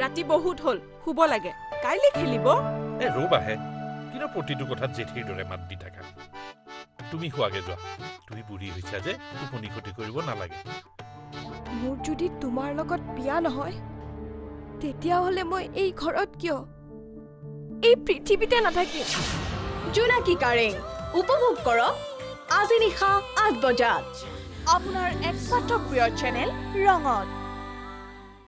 ৰাতি বহুত হ'ল শুব লাগে। কাইলৈ খেলিব? এ ৰ'বাহে কিন্তু প্ৰতিটো কথাত জেঠীৰ দৰে মাত দি থাকা। তুমি শুৱাগে যোৱা। তুমি বুঢ়ী হৈছা যে টোপনি ক্ষতি কৰিব নালাগে। মোৰ যদি তোমাৰ লগত বিয়া নহয় তেতিয়াহ'লে মই এই ঘৰত কিয়? এই পৃথিৱীতে নাথাকিম জোনাকী কাৰেং উপভোগ কৰক আজি নিশা আঠ বজাত। আপোনাৰ একমাত্ৰ প্ৰিয় চেনেল ৰঙত।